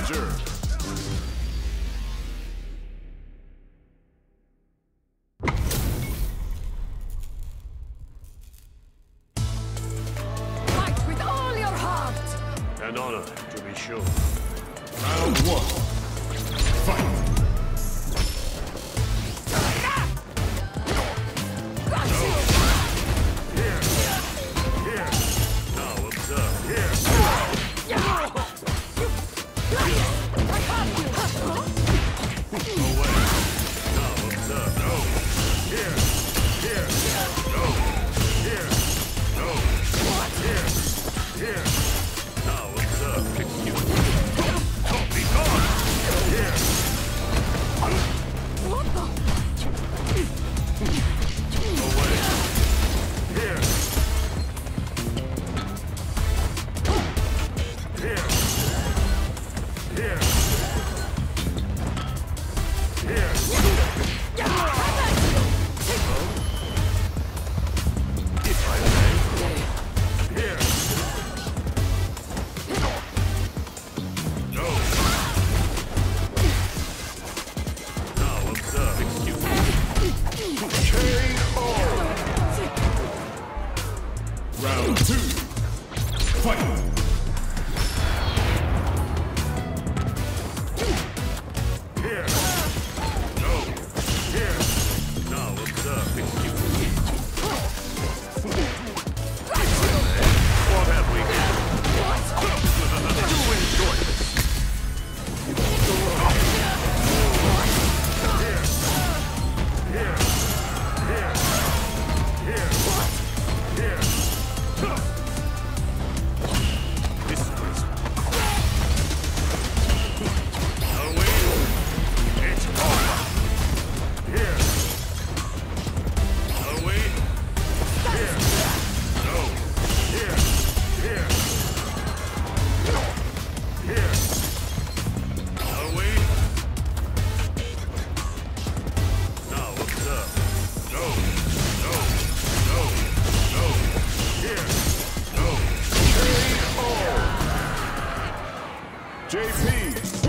Challenger. Fight with all your heart. An honor, to be sure. Round one. Fight. Fight! JP.